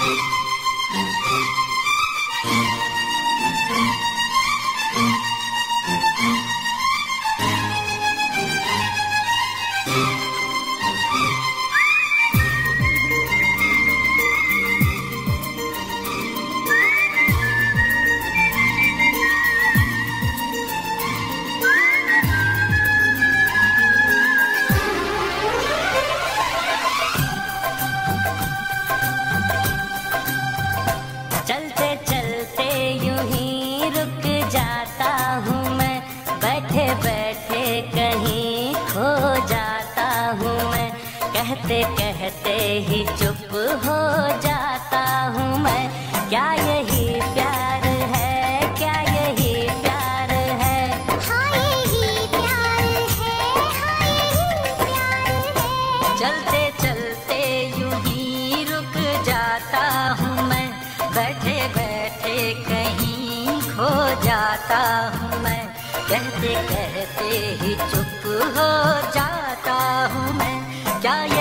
thank चलते चलते यूँ ही रुक जाता हूँ मैं। बैठे बैठे कहीं खो जाता हूँ मैं। कहते कहते ही चुप हो जाता हूँ मैं। क्या यही प्यार है? क्या यही प्यार है? हाँ यही प्यार है। हाँ यही प्यार है। चलते चलते कहीं खो जाता हूँ मैं। कहते कहते ही चुप हो जाता हूँ मैं। क्या ये